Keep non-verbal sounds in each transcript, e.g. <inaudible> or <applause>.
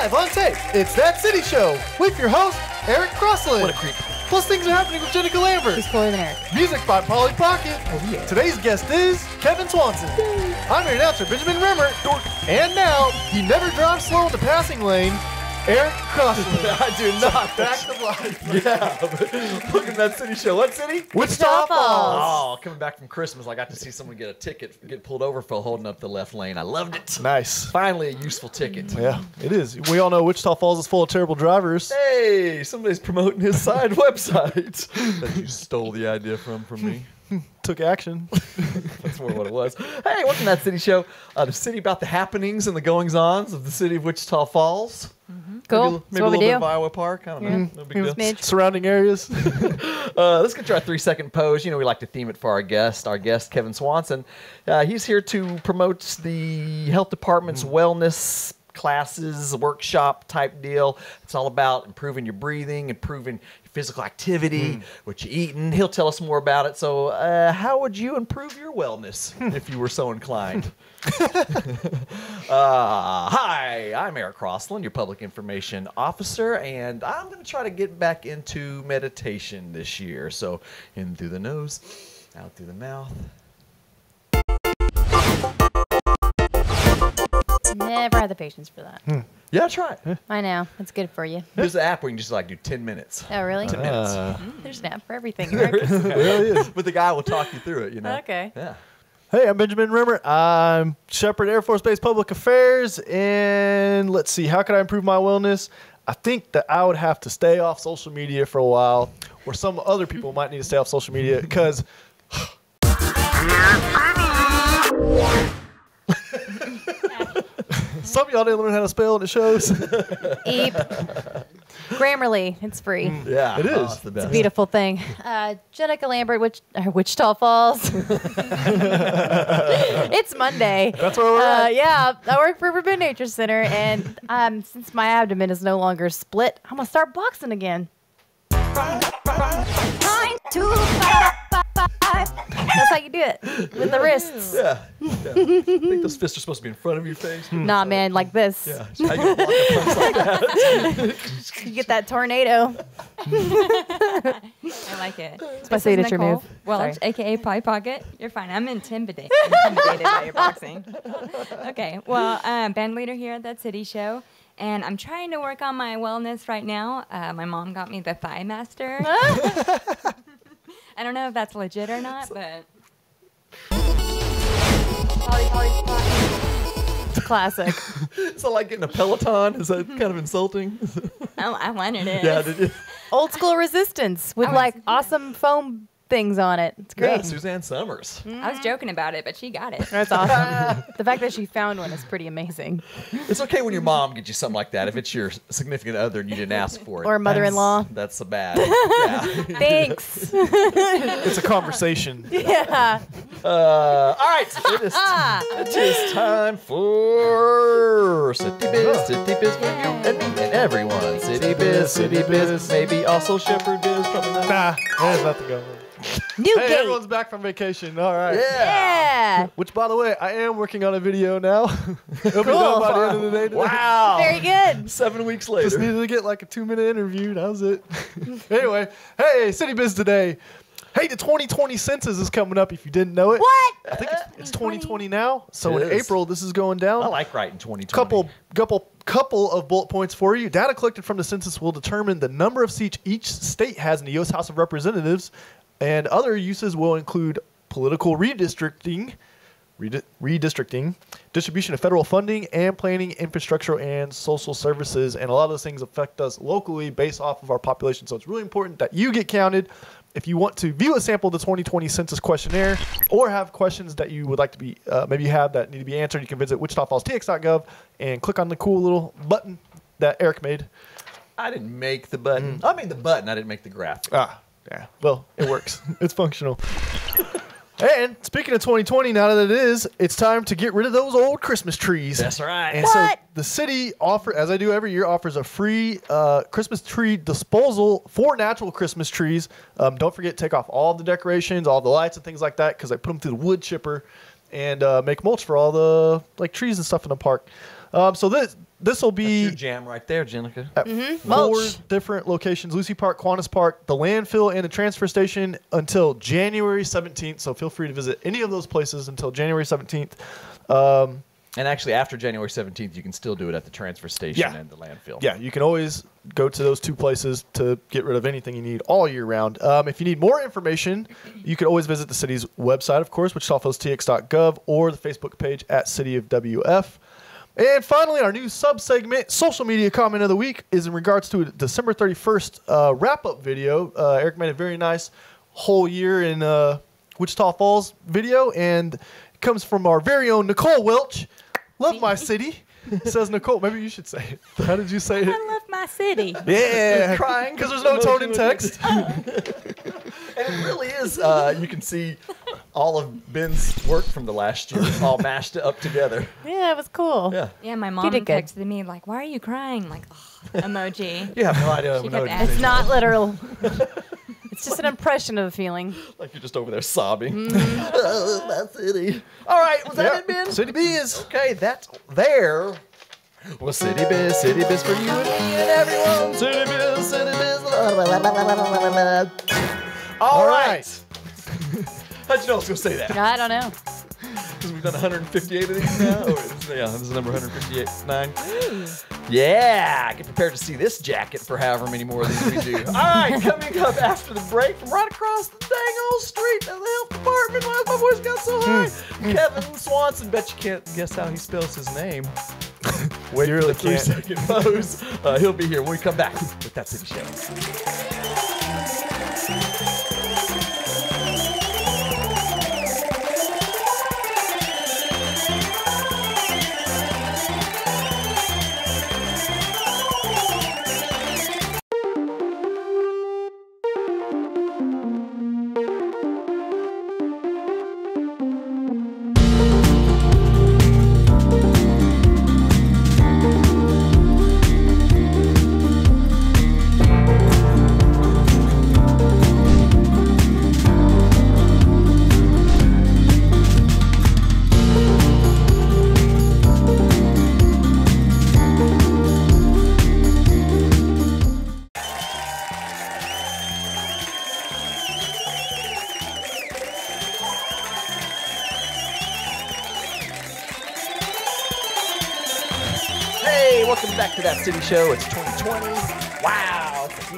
Live on tape, it's That City Show with your host, Eric Crossland. What a creep. Plus, things are happening with Jenica Lambert. Who's cooler than Eric? Music by Polly Pocket. Oh, yeah. Today's guest is Keivin Swanson. I'm your announcer, Benjamin Rimmer. And now, he never drives slow in the passing lane, Eric Crossland. <laughs> I do not. Back to <laughs> life. Yeah. <laughs> Look at that city show. What city? Wichita Falls. Oh, coming back from Christmas, I got to see someone get a ticket, get pulled over for holding up the left lane. I loved it. Nice. Finally, a useful ticket. Yeah, it is. We all know Wichita Falls is full of terrible drivers. Hey, somebody's promoting his side website that you stole the idea from from me. Took action. That's more what it was. Hey, welcome to that city show. Uh, the city about the happenings and the goings-ons of the city of Wichita Falls. Cool. Maybe, That's maybe what a we little bit do. of Iowa Park. I don't know. No big deal. Smidge. Surrounding areas. <laughs> <laughs> Uh, let's get to our three second pose. You know, we like to theme it for our guest, our guest, Keivin Swanson. Uh, he's here to promote the health department's wellness classes, workshop type deal. It's all about improving your breathing, improving your physical activity, what you're eating. He'll tell us more about it. So, uh, how would you improve your wellness <laughs> if you were so inclined? <laughs> Uh, hi, I'm Eric Crossland, your public information officer, and I'm going to try to get back into meditation this year. So, in through the nose, out through the mouth. Never had the patience for that. Yeah, try it. I know. It's good for you. There's an app where you can just like do 10 minutes. Oh, really? Ten minutes. Mm, There's an app for everything. <laughs> Eric. really is. <laughs> But the guy will talk you through it, you know? Okay. Yeah. Hey, I'm Benjamin Rimmer. I'm Sheppard Air Force Base Public Affairs. And let's see, how can I improve my wellness? I think that I would have to stay off social media for a while, or some other people might need to stay off social media because. <laughs> some of y'all didn't learn how to spell and it shows. Eep. <laughs> Grammarly. It's free. Yeah. It Oh, is. it's the best. Beautiful thing. Uh, Jenica Lambert, Wich- uh, Wichita Falls. <laughs> it's Monday. That's where we're Uh, at. yeah, I work for Riverbend Nature Center, and um, since my abdomen is no longer split, I'm gonna start boxing again. With the wrists. Yeah. yeah. I think those fists are supposed to be in front of your face. <laughs> Nah, man, like this. Yeah. How you block a punch like that? <laughs> You get that tornado. <laughs> I like it. It's my This is signature Nicole move. Welch, Sorry. aka Pie Pocket. You're fine. I'm intimidated, intimidated by your boxing. Okay. Well, um, band leader here at that city show, and I'm trying to work on my wellness right now. Uh, my mom got me the Thigh Master. I don't know if that's legit or not, but. Classic. <laughs> Is that like getting a Peloton? Is that kind of insulting? <laughs> Oh, I wanted it. yeah, did you? Old school resistance with I like awesome foam things on it. It's Yeah, great. Suzanne Somers. I was joking about it, but she got it. That's awesome. <laughs> the fact that she found one is pretty amazing. It's okay when your mom gets you something like that if it's your significant other and you didn't ask for it. Or mother-in-law. That's, that's a bad. <laughs> Yeah. Thanks. <laughs> It's a conversation. yeah. Uh, all right, it is, it is time for City Biz, City Biz for you and me and everyone. City Biz, City Biz, maybe also Sheppard Biz, probably not. Nah, there's nothing going on. <laughs> Newgate. Hey, everyone's back from vacation. All right. Yeah. yeah. <laughs> Which, by the way, I am working on a video now. <laughs> It'll be Cool. done by the end of the day. today. Wow. Very good. Seven weeks later. Just needed to get like a two minute interview. That was it. anyway, hey, City Biz today. Hey, the 2020 census is coming up. If you didn't know it, What? I think it's, it's 2020 now. So It in is. April, this is going down. I like writing 2020. couple couple couple of bullet points for you. Data collected from the census will determine the number of seats each state has in the U.S. House of Representatives, and other uses will include political redistricting, redi- redistricting, distribution of federal funding, and planning, infrastructure, and social services. And a lot of those things affect us locally based off of our population. So it's really important that you get counted. If you want to view a sample of the 2020 census questionnaire or have questions that you would like to be, uh, maybe you have that need to be answered, you can visit wichitafallstx.gov and click on the cool little button that Eric made. I didn't make the button. I made the button. I didn't make the graphic. Ah, yeah. Well, it works. <laughs> it's functional. And speaking of 2020, now that it is, it's time to get rid of those old Christmas trees. That's right. And What? so the city offer, as I do every year, offers a free uh, Christmas tree disposal for natural Christmas trees. Um, don't forget, to take off all the decorations, all the lights and things like that, because I put them through the wood chipper. and uh, make mulch for all the like trees and stuff in the park. Um, so this this will That's your be jam right there, Jenica. at Mm-hmm. four Mulch. different locations: Lucy Park, Qantas Park, the landfill, and the transfer station until January 17th. So feel free to visit any of those places until January 17th. Um, And actually, after January 17th, you can still do it at the transfer station Yeah. and the landfill. Yeah, you can always go to those two places to get rid of anything you need all year round. Um, if you need more information, you can always visit the city's website, of course, wichitafallstx.gov, or the Facebook page at City of WF. And finally, our new sub-segment, social media comment of the week, is in regards to a December 31st uh, wrap-up video. Uh, Eric made a very nice whole year in uh, Wichita Falls video, and it comes from our very own Nicole Welch. Love my <laughs> city, says Nicole. Maybe you should say it. How did you say it? I love my city. Yeah, <laughs> Crying because there's no tone in text. <laughs> And it really is. Uh, you can see all of Ben's work from the last year all mashed up together. <laughs> Yeah, it was cool. Yeah. Yeah, my mom did good. texted me like, "Why are you crying?" Like, "Ugh," <laughs> emoji. You have no idea. She no kept idea. It's not literal. <laughs> it's just an impression of a feeling. Like you're just over there sobbing. Mm-hmm. oh, my city. All right, was that Yep. it, Ben? City Bees. Okay, that's there. Well, City Biz, City Biz for you and me and everyone. City Biz, City Biz. All right. How'd you know I was going to say that? I don't know. <laughs> Because we've done 158 of these now. Oh, this is- yeah, this is number 158. Nine. Yeah, get prepared to see this jacket for however many more of these we do. <laughs> All right, coming up after the break from right across the dang old street the health department. Why my voice got so high? Keivin Swanson. Bet you can't guess how he spells his name. Wait <laughs> You really for the three second pose. Uh, he'll be here when we come back with that city show.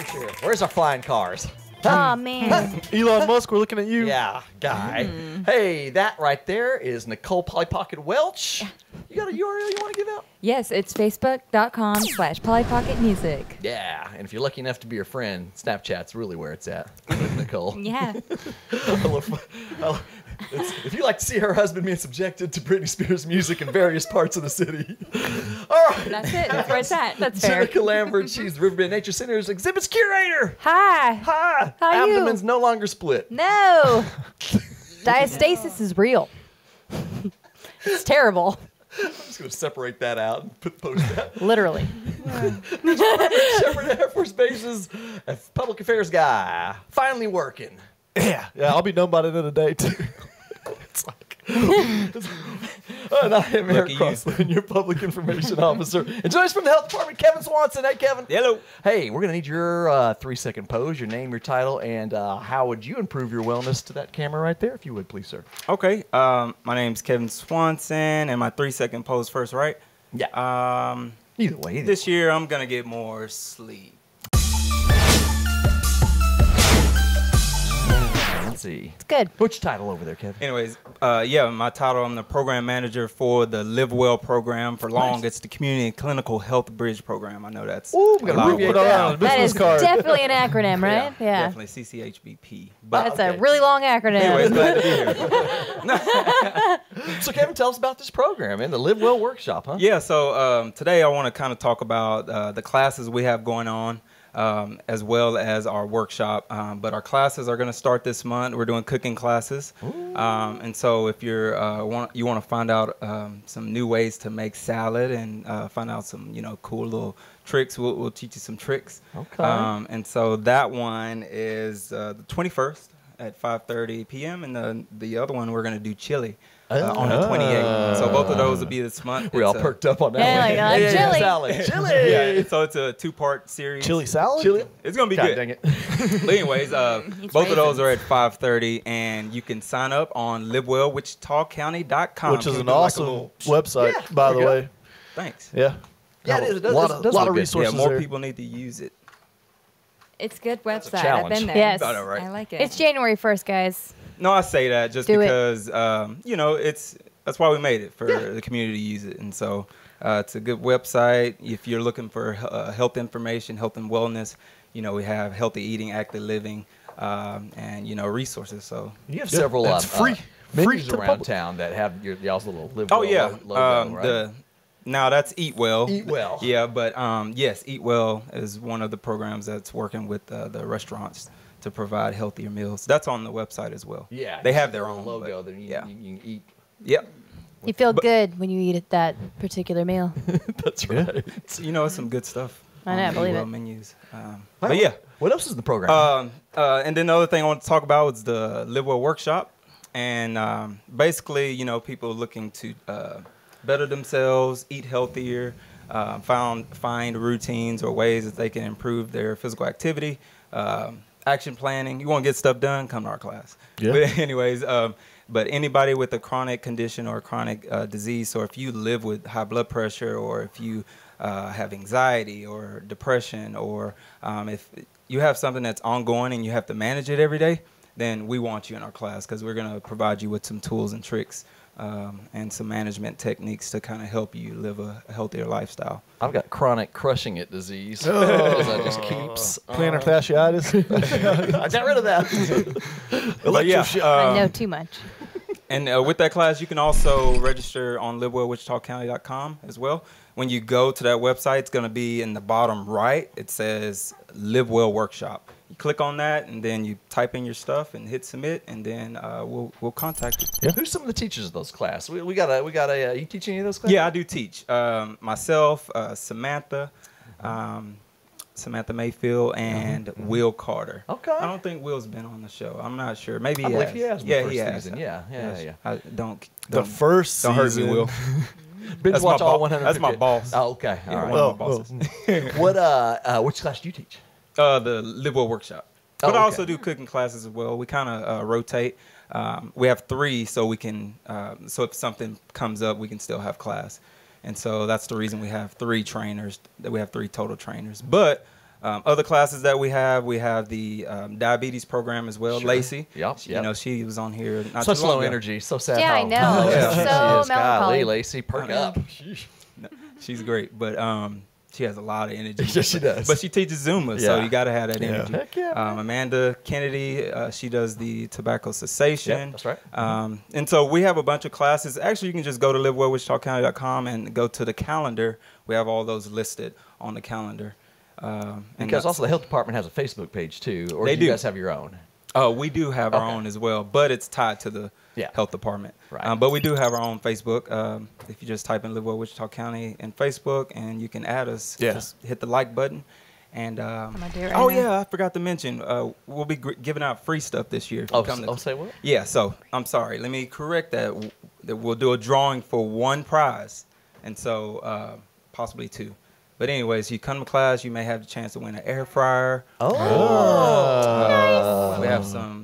Future. Where's our flying cars? Oh man. Elon Musk, we're looking at you. Yeah, guy. Hmm. Hey, that right there is Nicole Polly Pocket Welch. You got a URL you want to give out? Yes, it's facebook.com slash polypocketmusic. Yeah, and if you're lucky enough to be her friend, Snapchat's really where it's at. With <laughs> Nicole. Yeah. <laughs> I love- I love- it's- if you like to see her husband being subjected to Britney Spears music in various parts of the city. <laughs> All right. That's it. That's where it's at. That's fair. Jenica Lambert, she's the Riverbend Nature Center's exhibits curator. Hi. Hi. How you? Abdomen's no longer split. No. <laughs> Diastasis is real. it's terrible. I'm just going to separate that out and put, post that. <laughs> Literally. Sheppard Air Force Base's uh, public affairs guy. Finally working. Yeah, yeah. I'll be done by the end of the day too. It's like And I am Eric you. Crossland, your public information <laughs> officer. And us from the health department, Keivin Swanson. Hey, Keivin. Hello. Hey, we're gonna need your uh, three-second pose, your name, your title, and uh, how would you improve your wellness to that camera right there, if you would, please, sir. Okay. Um, my name's Keivin Swanson, and my three second pose first, right? Yeah. Um, either way. Either this year I'm gonna get more sleep. See. It's good. What's your title over there, Keivin? Anyways, uh, yeah, my title I'm the program manager for the Live Well program. For long, Nice. it's the Community and Clinical Health Bridge program. I know that's Ooh, we gotta lot of. Put it that. on business is card. definitely an acronym, <laughs> right? Yeah. Definitely CCHBP. But That's Okay. a really long acronym. anyways, glad to be here. <laughs> So, Keivin, tell us about this program and the Live Well Workshop, huh? Yeah, so um, today I want to kind of talk about uh, the classes we have going on, um, as well as our workshop. Um, but our classes are going to start this month. We're doing cooking classes, um, and so if you're uh, want, you want to find out um, some new ways to make salad and uh, find out some you know cool little tricks, we'll, we'll teach you some tricks. Okay. Um, and so that one is uh, the 21st at 5:30 p.m. and the the other one we're gonna do chili uh, on the 28th. So both of those will be this month. We're all a- perked up on that Yeah, one. like, <laughs> I like chili. salad. <laughs> Chili. Yeah, so it's a two-part series. Chili salad. Chili. It's gonna be God good. dang it. <laughs> But anyways, uh, Eats both of those are at 5:30, and you can sign up on livewellwichitacounty.com. which is an do like awesome website, Yeah, by the there you way. Thanks. Yeah. Yeah, it is. It does- a lot it of, does lot of good. Resources Yeah, more there. people need to use it. It's a good a website. I've challenge. been there. Yes. I know, right? I like it. It's January 1st, guys. No, I say that just Do it. because um, you know it's that's why we made it for the community to use it, and so uh, it's a good website. If you're looking for uh, health information, health and wellness, you know we have healthy eating, active living, um, and you know resources. So You have Yeah, several that's uh, free. uh, Free menus to the around public. town that have your y'all's little live Oh well yeah, logo, um, right? the now that's Eat Well. Eat Well. Yeah, but um, yes, Eat Well is one of the programs that's working with uh, the restaurants to provide healthier meals. That's on the website as well. yeah, they have their own logo but that you, yeah, you, you can eat. yep. You feel But- good when you eat at that particular meal. <laughs> That's Yeah. right. It's, you know, it's some good stuff. I know, on I the believe Eat Well it. menus. Um, Wow. but yeah, What else is the program? um, uh, and then the other thing I want to talk about is the Live Well workshop, and um, basically, you know, people looking to uh, better themselves, eat healthier, uh, found find routines or ways that they can improve their physical activity, um, action planning. You want to get stuff done? Come to our class. Yeah. But <laughs> anyways, um, but anybody with a chronic condition or chronic uh, disease, so if you live with high blood pressure or if you uh, have anxiety or depression or um, if you have something that's ongoing and you have to manage it every day, then we want you in our class because we're going to provide you with some tools and tricks um, and some management techniques to kind of help you live a, a healthier lifestyle. I've got chronic crushing it disease. 'cause I just keeps Plantar on- fasciitis. <laughs> I got rid of that. <laughs> But yeah, I know too much. <laughs> And uh, with that class, you can also register on livewellwichitacounty.com as well. When you go to that website, it's going to be in the bottom right. It says Live Well Workshop. You click on that, and then you type in your stuff and hit submit, and then uh, we'll we'll contact you. Yeah. Who's some of the teachers of those classes? We, we got a we got a. Uh, you teach any of those classes? Yeah, I do teach. Um, myself, uh, Samantha, um, SamanthaMayfield, and Will Carter. Okay. I don't think Will's been on the show. I'm not sure. Maybe I he believe has. he has in the Yeah, first he has. season. Yeah, yeah, yeah. I don't. the don't first don't hurt me. Will. <laughs> Binge That's watch my all bo- 100. that's my boss. Oh, okay. Yeah, all right. one Oh, of my bosses. oh. What uh, uh, which class do you teach? Uh, the Live Well Workshop. Oh, But I also do cooking classes as well. We kind of uh, rotate. Um, we have three, so we can. Um, so if something comes up, we can still have class. And so that's the reason we have three trainers. That we have three total trainers. But um, other classes that we have, we have the um, diabetes program as well. Sure. Lacey. Yep, yep. You know, she was on here. Not Such too long low ago. energy. So sad. Yeah, I know. <laughs> how Yeah. she So is. Golly, melancholy. Lacey, perk up. No, <laughs> she's great, but um, she has a lot of energy. <laughs> Yes, she does. But she teaches Zumba, so you got to have that Yeah. energy. Heck yeah, um, Amanda Kennedy, uh, she does the tobacco cessation. Yep, that's right. Um, and so we have a bunch of classes. Actually, you can just go to livewellwichitacounty.com and go to the calendar. We have all those listed on the calendar. Um, and Because also the health department has a Facebook page too, or They do you do. guys have your own? Oh, we do have our own as well, but it's tied to the Yeah. health department. Right. Um, but we do have our own Facebook. Um, if you just type in Live Well Wichita County in Facebook, and you can add us. Yeah. Just hit the like button. And um, I'm gonna do it right oh now. yeah, I forgot to mention uh, we'll be gr- giving out free stuff this year. if you Oh, come s- to- oh, say what? Yeah. So I'm sorry. Let me correct that. W- That we'll do a drawing for one prize, and so uh, possibly two. But anyways, you come to class, you may have the chance to win an air fryer. Oh, Uh, we have some.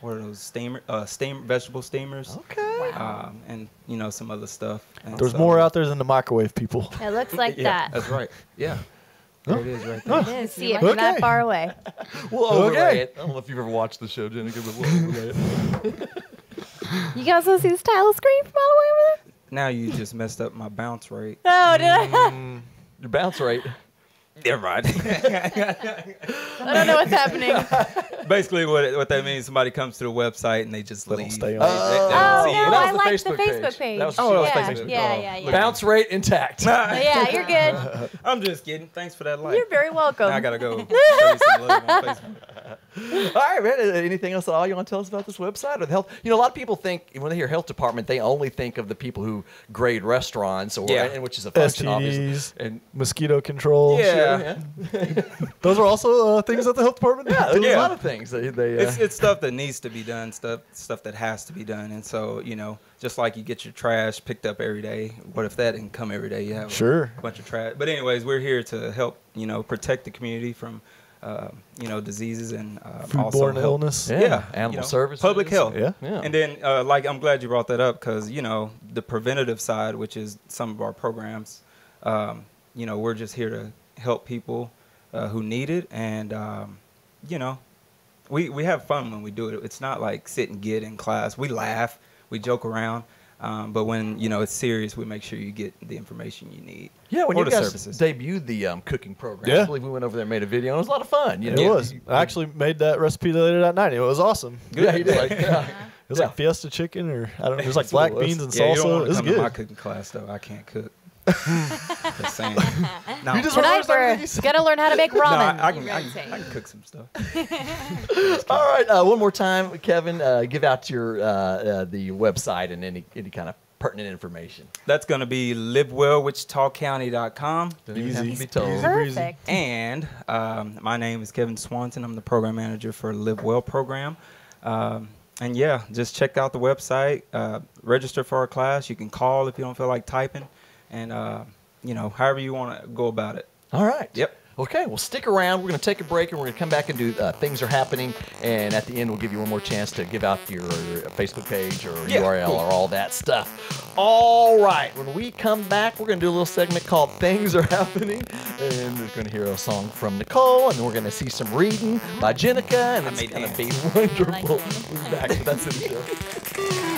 What are those steamer? Uh, steam vegetable steamers. okay. Um, and you know some other stuff. And There's so- more out there than the microwave people. <laughs> It looks like <laughs> Yeah, that. that's right. Yeah. There it is, right there. It is. See You're it from right. that far away. <laughs> We'll overlay Okay. it. I don't know if you've ever watched the show, Jenica, but we'll overlay it. You guys want to see the style screen from all the way over there? Now you just messed up my bounce rate. Oh, did I? Mm, Your bounce rate. Yeah, right. <laughs> I don't know what's happening. <laughs> Basically, what what that means, somebody comes to the website and they just They don't leave. stay on They- they- they Oh, see no, it. Oh, that I was the like the Facebook Facebook page. page. That was- Oh, that was yeah, Facebook. yeah, Oh, yeah, yeah. Bounce rate intact. <laughs> Yeah, you're good. I'm just kidding. Thanks for that like. You're very welcome. Now I gotta go show you some love on Facebook. All right, man. Uh, Anything else at all you want to tell us about this website or the health? You know, a lot of people think when they hear health department, they only think of the people who grade restaurants or Yeah. and which is a function, obviously. STDs, And mosquito control. Yeah. yeah, Those are also uh, things that the health department yeah, do. there's a lot of things they. they uh, It's it's stuff that needs to be done, stuff stuff that has to be done, and so you know, just like you get your trash picked up every day. What if that didn't come every day? You have Sure. a bunch of trash. But anyways, we're here to help you know protect the community from uh, you know diseases and uh, Foodborne help- illness. Yeah. Yeah, Animal you know, services. public health. Yeah. Yeah. And then, uh, like, I'm glad you brought that up because you know the preventative side, which is some of our programs. Um, you know, we're just here to help people uh, who need it, and um, you know, we we have fun when we do it. It's not like sit and get in class. We laugh, we joke around, um, but when you know it's serious, we make sure you get the information you need. Yeah, when or you the guys services. debuted the um, cooking program, Yeah. I believe we went over there and made a video, and it was a lot of fun. You It know, was. I actually made that recipe later that night. It was awesome. Yeah, you did. <laughs> Like, Yeah. It was Yeah. like fiesta chicken, or I don't know. It was like black beans and yeah, you don't salsa. want It to was come to my cooking class though. I can't cook. Just saying. <laughs> No. You just Tonight reversed everything we're gonna learn how to make <laughs> No, ramen. I, I, can, I, can, I can cook some stuff. <laughs> All right, uh, one more time, Keivin. Uh, give out your uh, uh, the website and any any kind of pertinent information. That's going to be livewellwichitacounty.com. Don't to Easy. be told. Easy. Perfect. And um, my name is Keivin Swanson. I'm the program manager for Live Well program. Um, and yeah, just check out the website, uh, register for a class. You can call if you don't feel like typing, and uh, you know, however you want to go about it. All right. Yep. Okay, well, stick around. We're going to take a break and we're going to come back and do uh, Things Are Happening. And at the end, we'll give you one more chance to give out your Facebook page or Yeah, URL cool. or all that stuff. All right, when we come back, we're going to do a little segment called Things Are Happening. And we're going to hear a song from Nicole, and then we're going to see some reading by Jenica, and it's made going to be dance. <laughs> wonderful. I like it. We'll be back with That <laughs>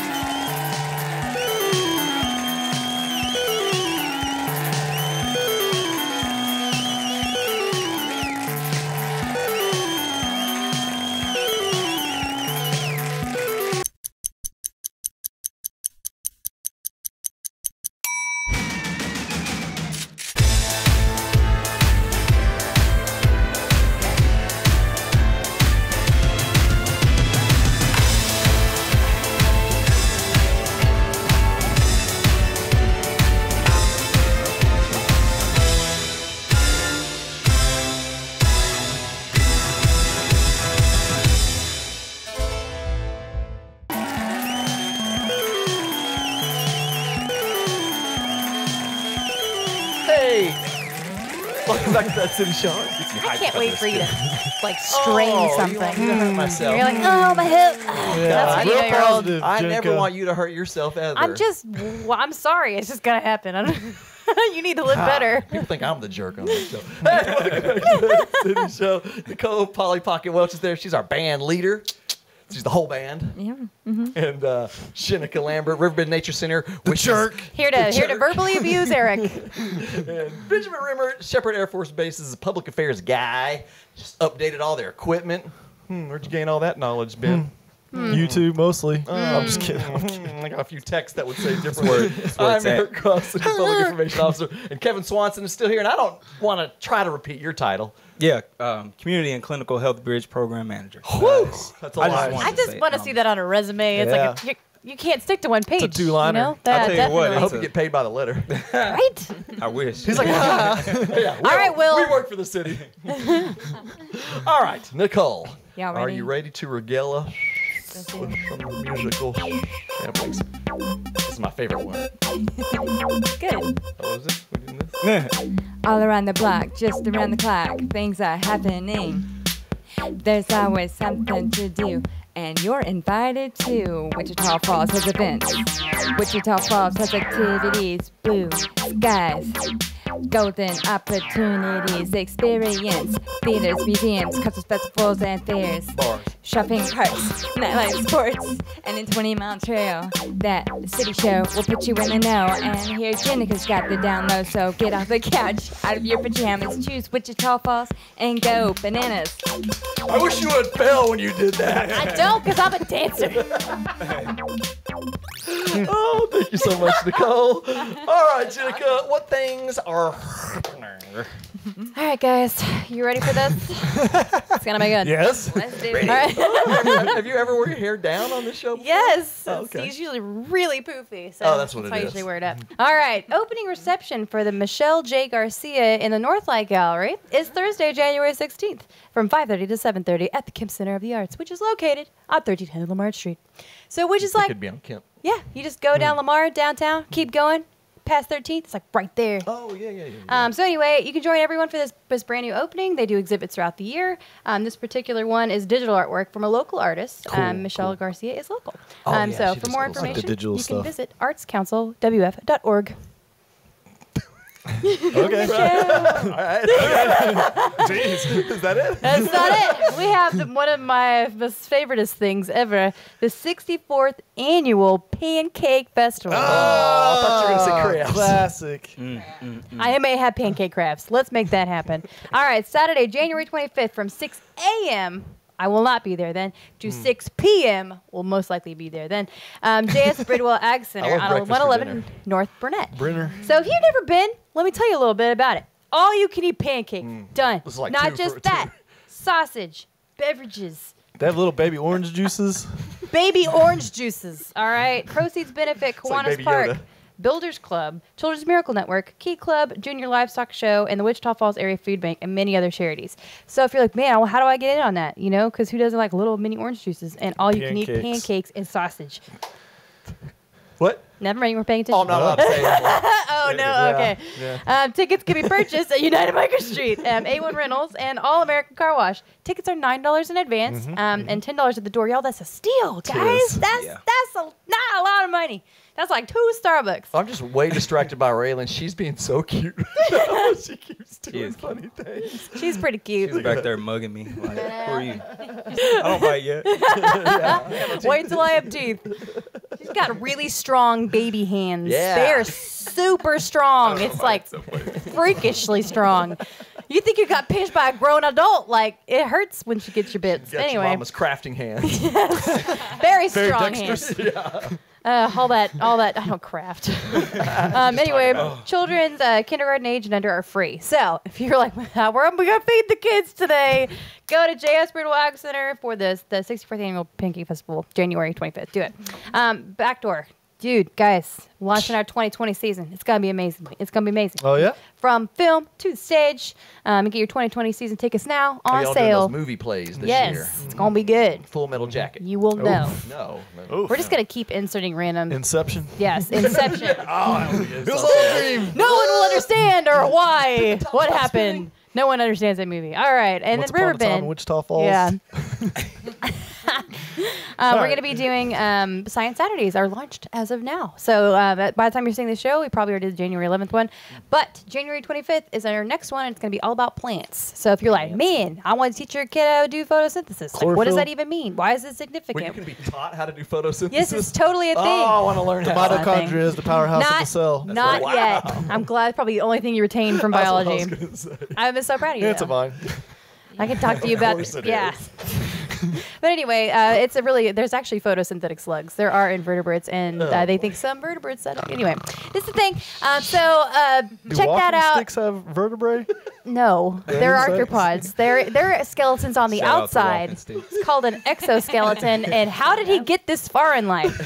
Welcome back to That City Show. Gets me I can't wait for you to <laughs> like strain Oh, something. You want me to hurt hmm. myself. You're like, oh my hip. That's what you real know you're positive, I never Jenka. want you to hurt yourself ever. I'm just, well, I'm sorry. It's just gonna happen. I don't, <laughs> you need to live ah, better. People think I'm the jerk on this show. Hey, welcome back to the City Show. Nicole Polly Pocket Welch is there. She's our band leader. She's the whole band. Yeah. And uh, Jenica Lambert, Riverbend Nature Center. The jerk. Here to here to verbally abuse Eric. <laughs> And Benjamin Rimmer, Sheppard Air Force Base is a public affairs guy. Just updated all their equipment. Hmm, where'd you gain all that knowledge, Ben? YouTube mostly. I'm just kidding. I'm kidding. Mm, I got a few texts that would say different. words. I'm it's. Eric Cross, the <laughs> public information officer, and Keivin Swanson is still here. And I don't want to try to repeat your title. Yeah, um, Community and Clinical Health Bridge Program Manager. Woo! That's a I lot. just I just want to see that on a resume. It's Yeah. like a, you, you can't stick to one page. a two-liner. You know? I'll tell you what, I definitely. hope you get paid by the letter. <laughs> right? I wish. He's like, <laughs> <laughs> yeah, we, All right, Will. We work for the city. All right, Nicole. Y'all Are you ready to regale us Let's do with it. some musical samples? This is my favorite one. Good. Oh, is it? We doing this? All around the block, just around the clock, things are happening. There's always something to do, and you're invited to Wichita Falls has events. Wichita Falls has activities, blue skies, golden opportunities, experience, theaters, museums, cultural festivals, and fairs. Shopping carts, nightlife sports, and in 20 Mile Trail. That city show will put you in the know. And here Jenica's got the down low, so get off the couch, out of your pajamas, choose Wichita Falls, and go bananas. I wish you had fell when you did that. I don't, because I'm a dancer. <laughs> oh, thank Thank you so much, Nicole. All right, Jenica, what things are happening? All right, guys, you ready for this? <laughs> it's gonna be good. Yes. Let's do it. right. <laughs> Have you ever wore your hair down on the show? before? Yes. Oh, It's okay. usually really poofy. So Oh, that's what it I usually wear it up. All right. Opening reception for the Michelle J. Garcia in the Northlight Gallery is Thursday, January 16th from 5.30 to 7.30 at the Kemp Center of the Arts, which is located on 1300 Lamar Street. So which is It like, could be on Kemp. yeah, you just go down hmm. Lamar, downtown, keep going, past 13th. It's like right there. Oh yeah, yeah, yeah. yeah. Um, so anyway, you can join everyone for this, this brand new opening. They do exhibits throughout the year. Um, this particular one is digital artwork from a local artist. Cool, um, Michelle Garcia is local. Oh, um, yeah, so for more information, digital you stuff. can visit artscouncilwf.org. Okay. All right. <laughs> Jeez. Is that it? That's not it. We have the, one of my most favoriteest things ever: the 64th annual Pancake Festival. Oh, I thought you were gonna say crabs. Classic. Mm. I may have pancake crabs. Let's make that happen. All right, Saturday, January 25th from 6 a.m. I will not be there then. To Hmm. 6 p.m. We'll most likely be there then. Um, JS <laughs> Bridwell Ag Center on 111. North Burnett. Brenner. So if you've never been, let me tell you a little bit about it. All you can eat pancakes. Done. Hmm. This is like not just that. Sausage, beverages, They have little baby orange juices. <laughs> baby orange juices. All right. Proceeds benefit like Kiwanis Baby Park, Yoda. Builders Club, Children's Miracle Network, Key Club, Junior Livestock Show, and the Wichita Falls Area Food Bank, and many other charities. So if you're like, man, well, how do I get in on that? You know, because who doesn't like little mini orange juices and all you can eat Pancakes. pancakes and sausage? What? Never mind, you were paying attention. Oh, I'm not allowed to say anymore. <laughs> Oh no, Yeah, okay. Um, tickets can be purchased at United Market Street, um, <laughs> A1 Rentals, and All American Car Wash. Tickets are nine dollars in advance um, and ten dollars at the door. Y'all, that's a steal, guys. That's Yeah. that's a, not a lot of money. That's like two Starbucks. I'm just way distracted by Raylan. She's being so cute. <laughs> <laughs> she keeps doing is funny things. She's pretty cute. She's back there mugging me. Like, who are you? I don't bite yet. Wait till I have teeth. She's got really strong baby hands. Yeah. They're super strong. <laughs> Oh, it's like freakishly strong. You think you got pinched by a grown adult? Like it hurts when she gets your bits. Got anyway, your mama's crafting hands. <laughs> very Very strong dexterous. hands. <laughs> Uh, all that, all that. I don't craft. <laughs> <laughs> um, anyway, children's uh, kindergarten age and under are free. So if you're like, "Well, where am we gonna feed the kids today? Go to JS Bridwell Ag Center for this the 64th annual Pancake Festival, January 25th. Do it. Um, backdoor, dude, guys, launching our 2020 season. It's gonna be amazing. It's gonna be amazing. Oh yeah. From film to the stage, um, get your 2020 season tickets now Are on y'all doing sale. those movie plays this yes, year? it's gonna be good. Full Metal Jacket. You will know. No. Oof. We're just gonna keep inserting random. Inception. yes, Inception. <laughs> oh, It was all a dream. no one will understand or <laughs> why. What happened? No one understands that movie. All right, and Once then upon a Riverbend. Wichita Falls. Yeah. <laughs> Uh, we're going to be doing um, Science Saturdays are launched as of now. So uh, by the time you're seeing the show, we probably already did the January 11th one. But January 25th is our next one. And it's going to be all about plants. So if you're like, man, I want to teach your kid how to do photosynthesis. Like, what does that even mean? Why is it Where significant? you can be taught how to do photosynthesis. yes, it's totally a thing. Oh, I want to learn The how. That's my thing. mitochondria is the powerhouse of the cell. Not right. yet. I'm glad. Probably the only thing you retain from <laughs> That's I biology. was. I'm just so proud of you. It's a though. mine. I can talk to you about course it yeah. Is. <laughs> but anyway, uh, it's a really there's actually photosynthetic slugs. There are invertebrates, and uh, they think some vertebrates. That anyway, this is the thing. Um, so uh, Do check that out. sticks have vertebrae? <laughs> No, they're arthropods. They're they're skeletons on the Shout outside. walking sticks. It's called an exoskeleton. and how did he <laughs> get this far in life?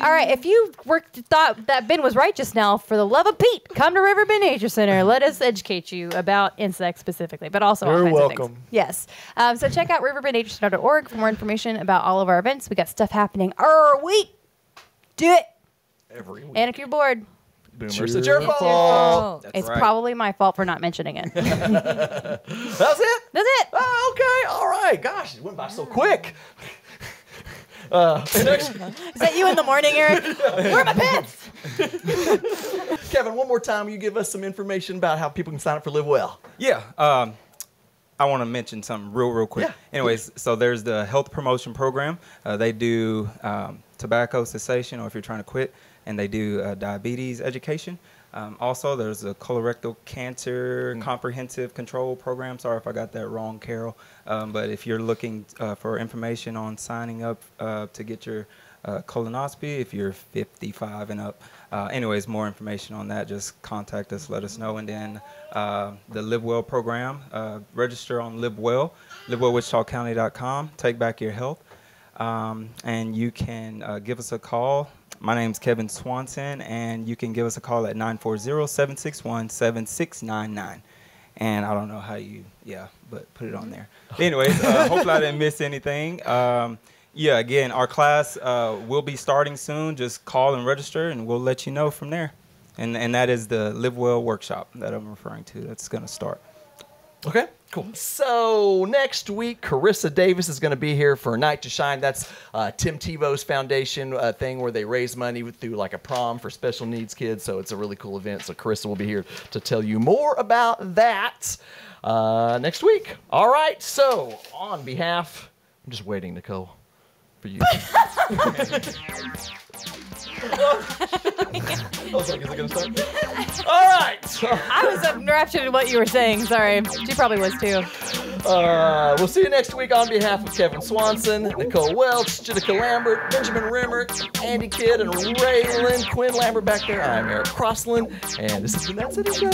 All right, if you were thought that Ben was right just now, for the love of Pete, come to Riverbend Nature Center. Let us educate you about insects specifically, but also all You're kinds of welcome. things. Yes. Um, so check out riverbendnaturecenter.org for more information about all of our events. We got stuff happening our week. Do it. Every week. And if you're bored, Boomers, it's your up. fault. That's it's right. probably my fault for not mentioning it. <laughs> That's it? That's it. it. Oh, okay. All right. Gosh, it went by so quick. Uh, <laughs> Is that you in the morning, Eric? Where are my pants? <laughs> Keivin, one more time, will you give us some information about how people can sign up for Live Well? Yeah. Um, I want to mention something real, real quick. Yeah. Anyways, so there's the health promotion program. Uh, they do um, tobacco cessation, or if you're trying to quit, and they do uh, diabetes education. Um, also, there's a colorectal cancer comprehensive control program. Sorry if I got that wrong, Carol. Um, but if you're looking uh, for information on signing up uh, to get your uh, colonoscopy if you're 55 and up. Uh, anyways, more information on that, just contact us, let us know. And then uh, the Live Well program, uh, register on Live Well, livewellwichitacounty.com, take back your health. Um, and you can uh, give us a call. My name's Keivin Swanson, and you can give us a call at 940 761 7699. And I don't know how you, yeah, but put it on there. Anyways, uh, <laughs> hopefully I didn't miss anything. Um, yeah, again, our class uh, will be starting soon. Just call and register, and we'll let you know from there. And, and that is the Live Well workshop that I'm referring to. That's going to start. Okay, cool. So next week, Carissa Davis is going to be here for Night to Shine. That's uh, Tim Tebow's foundation uh, thing where they raise money through like a prom for special needs kids. So it's a really cool event. So Carissa will be here to tell you more about that uh, next week. All right. So on behalf, I'm just waiting, Nicole, for you. <laughs> I was like, is it gonna start? All right. I was enraptured in what you were saying. Sorry. She probably was too. Uh, we'll see you next week on behalf of Keivin Swanson, Nicole Welch, Jenica Lambert, Benjamin Rimmer, Andy Kidd, and Raylan Quinn Lambert back there. I'm Eric Crossland, and this is the That City Show.